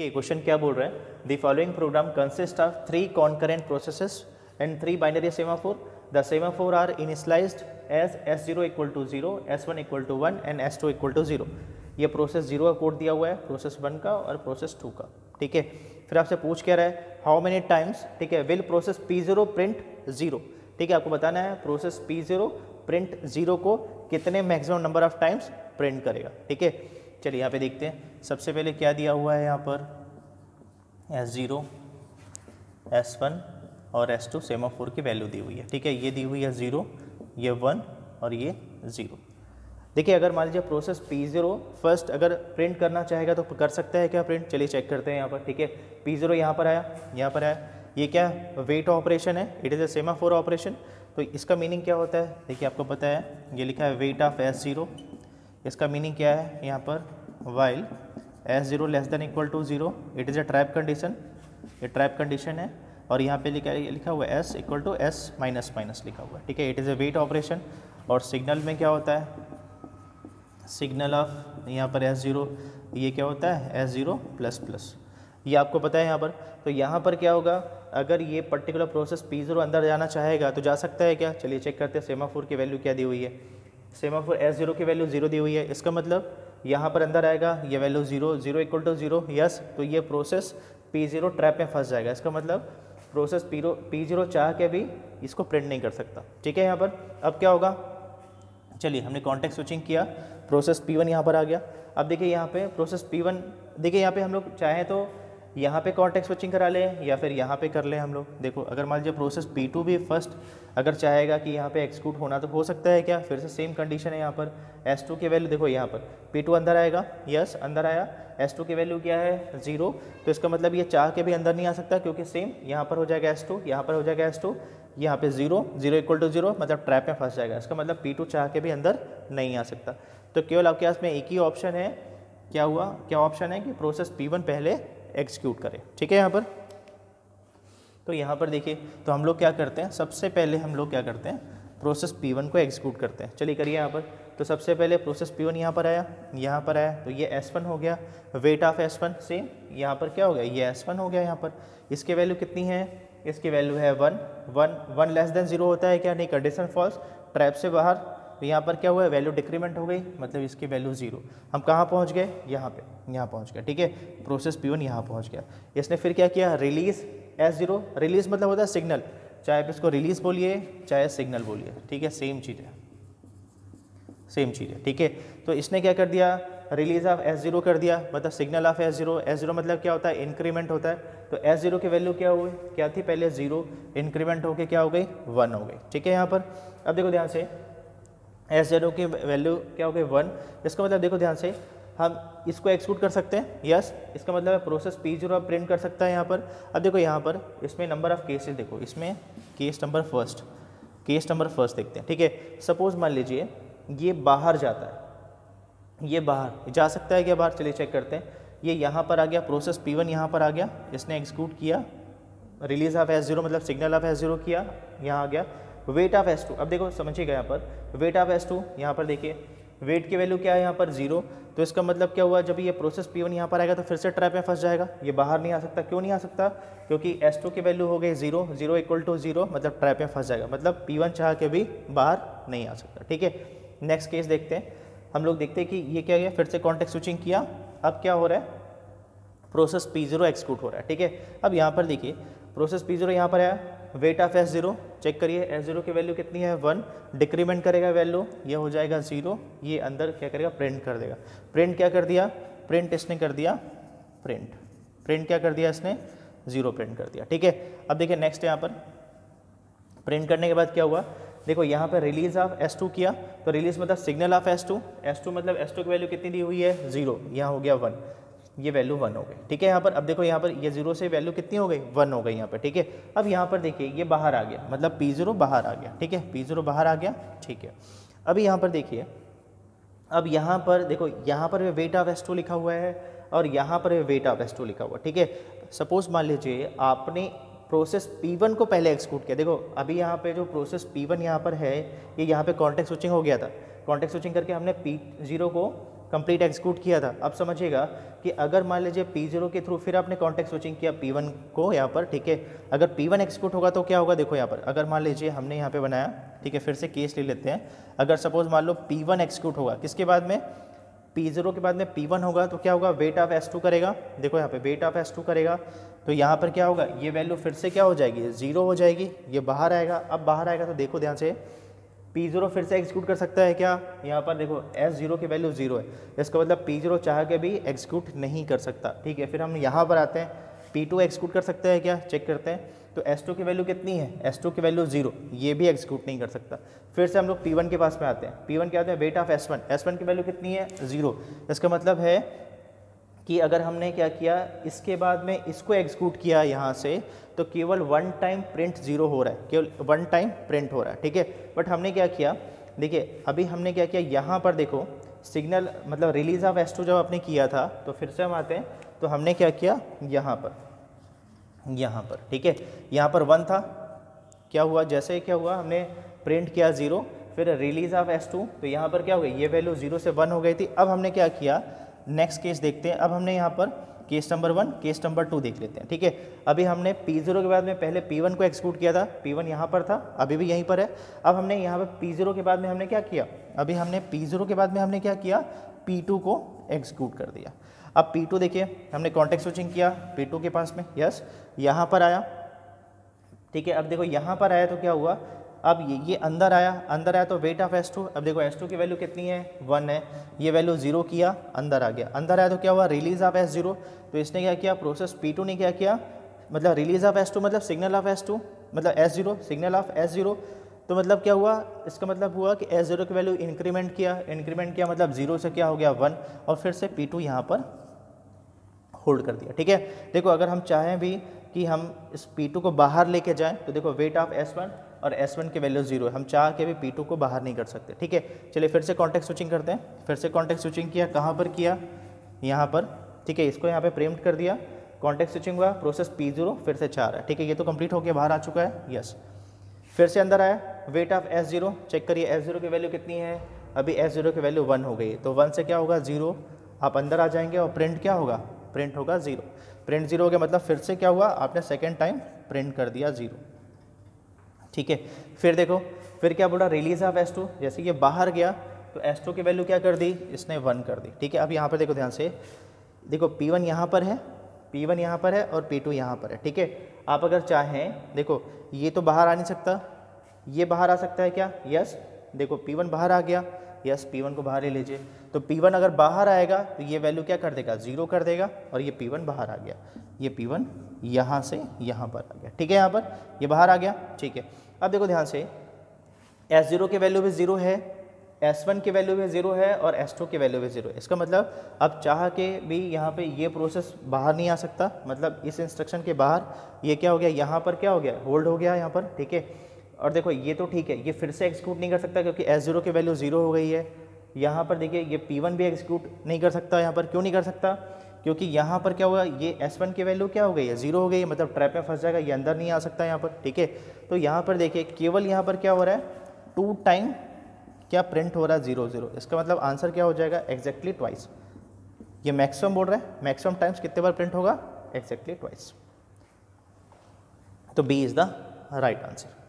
देखिए क्वेश्चन क्या बोल रहा है? The following program consist of three concurrent processes and three binary semaphore initialised as S zero equal to zero S one equal to one and S two equal to zero ये process zero का code दिया हुआ है process one का और process to का। ठीक है? फिर आपसे पूछ क्या रहा है? हाउ मेनी टाइम्स ठीक है will process P zero print zero ठीक है, आपको बताना है process P zero print zero को कितने maximum number of times print करेगा? ठीक है? चलिए यहाँ पे देखते हैं। सबसे पहले क्या दिया हुआ है यहाँ पर? एस ज़ीरो एस वन और एस टू सेमाफोर की वैल्यू दी हुई है। ठीक है, ये दी हुई है ज़ीरो ये वन और ये ज़ीरो देखिए, अगर मान लीजिए प्रोसेस पी ज़ीरो फ़र्स्ट अगर प्रिंट करना चाहेगा तो कर सकता है क्या प्रिंट चलिए चेक करते हैं यहाँ पर। ठीक है पी ज़ीरो यहाँ पर आया, यहाँ पर आया। ये क्या वेट ऑपरेशन है। It is a semaphore operation तो इसका मीनिंग क्या होता है? देखिए, आपको पता है, ये लिखा है वेट ऑफ़ एस ज़ीरो इसका मीनिंग क्या है? यहाँ पर while S zero less than equal to zero it is a trap condition ये ट्रैप कंडीशन है। और यहाँ पे लिखा लिखा हुआ है S equal to S minus minus लिखा हुआ है। ठीक है? It is a wait operation और सिग्नल में क्या होता है? सिग्नल ऑफ़ यहाँ पर एस ज़ीरो ये क्या होता है? एस ज़ीरो प्लस प्लस ये आपको पता है यहाँ पर। तो यहाँ पर क्या होगा? अगर ये पर्टिकुलर प्रोसेस पी ज़ीरो अंदर जाना चाहेगा तो जा सकता है क्या? चलिए चेक करते हैं। सेमाफोर की वैल्यू क्या दी हुई है? सेमाफोर एस ज़ीरो की वैल्यू ज़ीरो दी हुई है। इसका मतलब यहाँ पर अंदर आएगा, ये value zero zero equal to zero yes तो ये प्रोसेस पी ज़ीरो ट्रैप में फंस जाएगा। इसका मतलब प्रोसेस पीरो पी ज़ीरो चाह के भी इसको प्रिंट नहीं कर सकता। ठीक है यहाँ पर? अब क्या होगा? चलिए, हमने कॉन्टेक्ट स्विचिंग किया। प्रोसेस पी वन यहाँ पर आ गया। अब देखिए यहाँ पे प्रोसेस पी वन देखिए यहाँ पे हम लोग चाहें तो यहाँ पे कॉन्टेक्ट स्विचिंग करा लें या फिर यहाँ पे कर लें हम लोग। देखो, अगर मान लीजिए प्रोसेस पी टू भी फ़र्स्ट अगर चाहेगा कि यहाँ पे एक्सक्यूट होना तो हो सकता है क्या? फिर से सेम कंडीशन है यहाँ पर। एस टू की वैल्यू देखो यहाँ पर। पी टू अंदर आएगा। यस अंदर आया। एस टू की वैल्यू क्या है? ज़ीरो तो इसका मतलब ये चाह के भी अंदर नहीं आ सकता क्योंकि सेम यहाँ पर हो जाएगा एस टू यहाँ पर हो जाएगा एस टू यहाँ पे zero zero equal to zero मतलब ट्रैप में फंस जाएगा। इसका मतलब पी टू चाह के भी अंदर नहीं आ सकता। तो केवल आपके पास में एक ही ऑप्शन है। क्या हुआ? क्या ऑप्शन है कि प्रोसेस पी वन पहले एग्जीक्यूट करें। ठीक है यहाँ पर? तो यहाँ पर देखिए तो हम लोग क्या करते हैं? सबसे पहले हम लोग क्या करते हैं? प्रोसेस पी वन को एग्जीक्यूट करते हैं। चलिए करिए यहाँ पर। तो सबसे पहले प्रोसेस पी वन यहाँ पर आया, यहाँ पर आया तो ये एस वन हो गया। Wait of S one same यहाँ पर क्या हो गया? ये एस वन हो गया यहाँ पर। इसकी वैल्यू कितनी है? इसकी वैल्यू है one one one less than zero होता है क्या? नहीं कंडीशन फॉल्स ट्रैप से बाहर तो यहाँ पर क्या हुआ? है वैल्यू डिक्रीमेंट हो गई मतलब इसकी वैल्यू ज़ीरो हम कहाँ पहुँच गए? यहाँ पे, यहाँ पहुँच गया ठीक है? प्रोसेस पी वन यहाँ पहुँच गया। इसने फिर क्या किया? रिलीज़ एस ज़ीरो रिलीज़ मतलब होता है सिग्नल चाहे आप इसको रिलीज़ बोलिए, चाहे सिग्नल बोलिए, ठीक है? सेम चीज़ है। सेम चीज़ है, ठीक है? तो इसने क्या कर दिया? रिलीज़ ऑफ़ एस ज़ीरो कर दिया। मतलब signal of S zero S zero मतलब क्या होता है? इंक्रीमेंट होता है। तो एस ज़ीरो की वैल्यू क्या हुई क्या थी पहले? ज़ीरो इंक्रीमेंट होके क्या हो गई? वन हो गई, ठीक है? यहाँ पर। अब देखो ध्यान से। एस ज़ीरो की वैल्यू क्या हो गई? वन इसका मतलब देखो ध्यान से, हम इसको एक्सक्यूट कर सकते हैं यस इसका मतलब है प्रोसेस पी ज़ीरो आप प्रिंट कर सकता है यहाँ पर। अब देखो यहाँ पर, इसमें नंबर ऑफ़ केसेस देखो। इसमें case number first case number first देखते हैं, ठीक है? सपोज़ मान लीजिए, ये बाहर जाता है। ये बाहर, जा सकता है क्या बाहर? चलिए चेक करते हैं। ये यहाँ पर आ गया प्रोसेस पी वन यहाँ पर आ गया। इसने एक्सक्यूट किया रिलीज़ ऑफ़ एस ज़ीरो मतलब सिग्नल ऑफ़ एस ज़ीरो किया, यहाँ आ गया। वेट ऑफ़ एस टू अब देखो समझिएगा यहाँ पर? वेट ऑफ़ एस टू यहाँ पर देखिए वेट की वैल्यू क्या है यहाँ पर? ज़ीरो तो इसका मतलब क्या हुआ? जब ये प्रोसेस पी वन यहाँ पर आएगा तो फिर से ट्रैप में फंस जाएगा। ये बाहर नहीं आ सकता। क्यों नहीं आ सकता? क्योंकि एस टू की वैल्यू हो गई zero zero equal to zero मतलब ट्रैप में फंस जाएगा। मतलब पी वन चाह के भी बाहर नहीं आ सकता। ठीक है? नेक्स्ट केस देखते हैं। हम लोग देखते हैं कि ये क्या गया? फिर से कॉन्टेक्ट स्विचिंग किया। अब क्या हो रहा है? प्रोसेस पी ज़ीरो एक्सक्यूट हो रहा है। ठीक है? अब यहाँ पर देखिए प्रोसेस पी ज़ीरो यहाँ पर आया। Wait of S zero check करिए एस ज़ीरो की वैल्यू कितनी है? वन डिक्रीमेंट करेगा वैल्यू ये हो जाएगा ज़ीरो ये अंदर क्या करेगा? प्रिंट कर देगा. प्रिंट क्या कर दिया? प्रिंट इसने कर दिया प्रिंट प्रिंट क्या कर दिया इसने? ज़ीरो प्रिंट कर दिया. ठीक है? अब देखिए नेक्स्ट यहाँ पर. प्रिंट करने के बाद क्या हुआ? देखो, यहाँ पर रिलीज़ ऑफ़ एस टू किया. तो रिलीज़ मतलब signal of S two S two मतलब एस टू की वैल्यू कितनी दी हुई है? ज़ीरो यहाँ हो गया वन ये वैल्यू वन हो गई। ठीक है, यहाँ पर, अब देखो यहाँ पर ये ज़ीरो से वैल्यू कितनी हो गई? वन हो गई यहाँ पर, ठीक है? अब यहाँ पर देखिए, ये बाहर आ गया मतलब पी ज़ीरो बाहर आ गया, ठीक है? पी ज़ीरो बाहर आ गया, ठीक है। अभी यहाँ पर देखिए, अब यहाँ पर देखो, यहाँ पर वेट ऑफ़ एस टू लिखा हुआ है और यहाँ पर वेट ऑफ़ एस टू लिखा हुआ, ठीक है? सपोज़ मान लीजिए, आपने प्रोसेस P1 को पहले एक्सक्यूट किया। देखो, अभी यहाँ पे जो प्रोसेस P1 यहाँ पर है, ये यहाँ पे कॉन्टेक्ट स्विचिंग हो गया था। कॉन्टेक्ट स्विचिंग करके हमने P0 को कंप्लीट एग्जीक्यूट किया था। अब समझिएगा कि अगर मान लीजिए पी ज़ीरो के थ्रू फिर आपने कॉन्टेक्ट स्विचिंग किया पी वन को यहाँ पर, ठीक है? अगर पी वन एग्जीक्यूट होगा तो क्या होगा? देखो यहाँ पर, अगर मान लीजिए हमने यहाँ पे बनाया, ठीक है, फिर से केस ले लेते हैं। अगर सपोज़ मान लो पी वन एग्जीक्यूट होगा, किसके बाद में? पी ज़ीरो के बाद में पी वन होगा तो क्या होगा? वेट ऑफ़ एस टू करेगा। देखो यहाँ पे वेट ऑफ़ एस टू करेगा। तो यहाँ पर क्या होगा? ये वैल्यू फिर से क्या हो जाएगी? ज़ीरो हो जाएगी, ये बाहर आएगा। अब बाहर आएगा तो देखो ध्यान से पी ज़ीरो फिर से एग्जीक्यूट कर सकता है क्या? यहाँ पर देखो एस ज़ीरो की वैल्यू ज़ीरो है। इसका मतलब पी ज़ीरो चाह के भी एग्जीक्यूट नहीं कर सकता। ठीक है, फिर हम यहाँ पर आते हैं। पी टू एग्जीक्यूट कर सकते हैं क्या? चेक करते हैं। तो एस टू की वैल्यू कितनी है? एस टू की वैल्यू ज़ीरो ये भी एग्जीक्यूट नहीं कर सकता। फिर से हम लोग पी वन के पास में आते हैं। पी वन क्या आते हैं? Wait of S one S one की वैल्यू कितनी है? ज़ीरो इसका मतलब है कि अगर हमने क्या किया, इसके बाद में इसको एग्जीक्यूट किया यहाँ से तो केवल वन टाइम प्रिंट ज़ीरो हो रहा है। केवल वन टाइम प्रिंट हो रहा है, ठीक है? बट हमने क्या किया? देखिए, अभी हमने क्या किया? यहाँ पर देखो सिग्नल मतलब रिलीज़ ऑफ़ एस जब आपने किया था तो फिर से हम आते हैं तो हमने क्या किया? यहाँ पर यहाँ पर, ठीक है? यहाँ पर वन था। क्या हुआ? जैसे क्या हुआ? हमने प्रिंट किया ज़ीरो फिर रिलीज़ ऑफ़ एस टू तो यहाँ पर क्या हो गई? ये वैल्यू ज़ीरो से वन हो गई थी। अब हमने क्या किया? नेक्स्ट केस देखते हैं। अब हमने यहाँ पर case number one case number two देख लेते हैं। ठीक है? अभी हमने पी ज़ीरो के बाद में पहले पी वन को एक्सक्यूट किया था। पी वन यहाँ पर था, अभी भी यहीं पर है। अब हमने यहाँ पर पी ज़ीरो के बाद में हमने क्या किया? अभी हमने पी ज़ीरो के बाद में हमने क्या किया? पी टू को एक्सक्यूट कर दिया। अब पी टू देखिए, हमने कॉन्टेक्ट स्विचिंग किया पी टू के पास में। यस यहाँ पर आया। ठीक है? अब देखो, यहाँ पर आया तो क्या हुआ? अब ये ये अंदर आया अंदर आया तो वेट ऑफ़ एस टू अब देखो एस टू की वैल्यू कितनी है? वन है। ये वैल्यू ज़ीरो किया, अंदर आ गया। अंदर आया तो क्या हुआ? रिलीज़ ऑफ़ एस ज़ीरो तो इसने क्या किया? प्रोसेस पी टू ने क्या किया? मतलब रिलीज़ ऑफ़ एस टू मतलब सिग्नल ऑफ़ एस टू मतलब S zero signal of S zero तो मतलब क्या हुआ? इसका मतलब हुआ कि एस ज़ीरो की वैल्यू इंक्रीमेंट किया। इंक्रीमेंट किया मतलब ज़ीरो से क्या हो गया? वन और फिर से पी टू यहाँ पर होल्ड कर दिया। ठीक है? देखो अगर हम चाहें भी कि हम इस पी टू को बाहर लेके जाएँ तो देखो वेट ऑफ़ एस वन और एस वन की वैल्यू ज़ीरो है। हम चाह के भी पी टू को बाहर नहीं कर सकते। ठीक है? चलिए फिर से कॉन्टेक्ट स्विचिंग करते हैं। फिर से कॉन्टेक्ट स्विचिंग किया। कहाँ पर किया? यहाँ पर। ठीक है? इसको यहाँ पे प्रेम्ट कर दिया। कॉन्टेक्ट स्विचिंग हुआ। प्रोसेस पी ज़ीरो फिर से चार है। ठीक है? ये तो कंप्लीट होकर बाहर आ चुका है। यस फिर से अंदर आया। Wait of S zero check करिए। एस ज़ीरो की वैल्यू कितनी है? अभी एस ज़ीरो की वैल्यू वन हो गई। तो वन से क्या होगा? ज़ीरो आप अंदर आ जाएँगे और प्रिंट क्या होगा? प्रिंट होगा ज़ीरो प्रिंट ज़ीरो हो गया मतलब फिर से क्या हुआ? आपने सेकेंड टाइम प्रिंट कर दिया ज़ीरो ठीक है? फिर देखो, फिर क्या बोला? रिलीज़ ऑफ़ एस जैसे ये बाहर गया तो एस टू की वैल्यू क्या कर दी? इसने वन कर दी। ठीक है? अब यहाँ पर देखो ध्यान से। देखो पी वन यहाँ पर है पी वन यहाँ पर है और पी टू यहाँ पर है। ठीक है? आप अगर चाहें, देखो, ये तो बाहर आ नहीं सकता। ये बाहर आ सकता है क्या? यस देखो पी वन बाहर आ गया। यस पी वन को बाहर ले लीजिए। तो पी वन अगर बाहर आएगा तो ये वैल्यू क्या कर देगा? ज़ीरो कर देगा और ये पी वन बाहर आ गया। ये पी वन यहाँ से यहाँ पर आ गया। ठीक है यहाँ पर? ये बाहर आ गया। ठीक है। अब देखो ध्यान से। एस ज़ीरो की वैल्यू भी ज़ीरो है एस वन की वैल्यू भी ज़ीरो है और एस टू की वैल्यू भी ज़ीरो है। इसका मतलब अब चाह के भी यहाँ पे ये प्रोसेस बाहर नहीं आ सकता। मतलब इस इंस्ट्रक्शन के बाहर ये क्या हो गया? यहाँ पर क्या हो गया? होल्ड हो गया यहाँ पर। ठीक है। और देखो, ये तो ठीक है। ये फिर से एक्सक्यूट नहीं कर सकता क्योंकि एस ज़ीरो की वैल्यू ज़ीरो हो गई है। यहाँ पर देखिए, ये पी वन भी एक्सक्यूट नहीं कर सकता, यहाँ पर क्यों नहीं कर सकता? क्योंकि यहाँ पर क्या होगा ये एस वन की वैल्यू क्या हो गई है? ज़ीरो हो गई मतलब ट्रैप में फंस जाएगा, ये अंदर नहीं आ सकता यहाँ पर, ठीक है? तो यहाँ पर देखिए, केवल यहाँ पर क्या हो रहा है? टू टाइम क्या प्रिंट हो रहा है ज़ीरो ज़ीरो इसका मतलब आंसर क्या हो जाएगा? एग्जैक्टली ट्वाइस ये मैक्सिमम बोल रहा है मैक्सिमम टाइम्स कितने बार प्रिंट होगा? एग्जैक्टली ट्वाइस तो B is the right answer